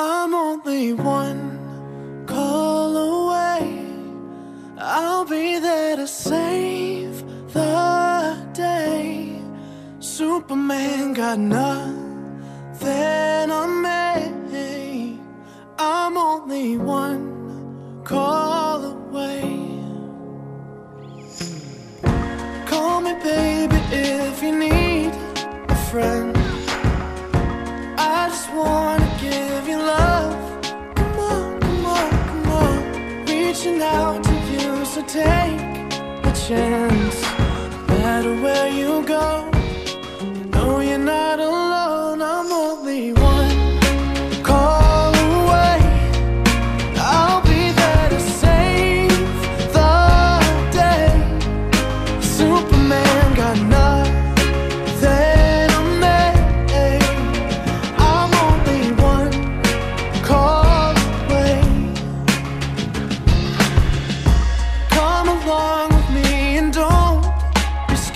I'm only one call away. I'll be there to save the day. Superman got nothing on me. I'm only one call away. Reaching out to you, so take a chance. No matter where you go,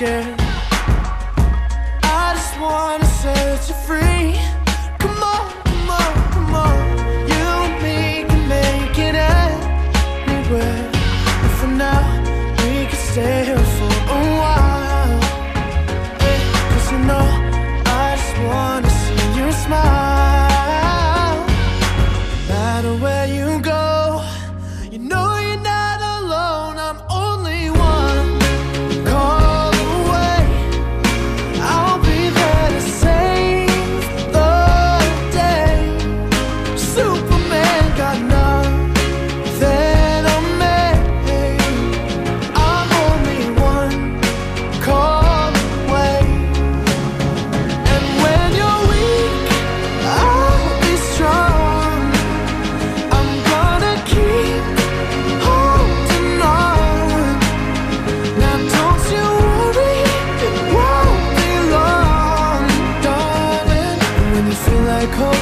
scared. I just wanna set you free. Come on, come on, come on. You and me can make it anywhere. And for now, we can stay here for a while. Eh, Cause you know, I just wanna see you smile. It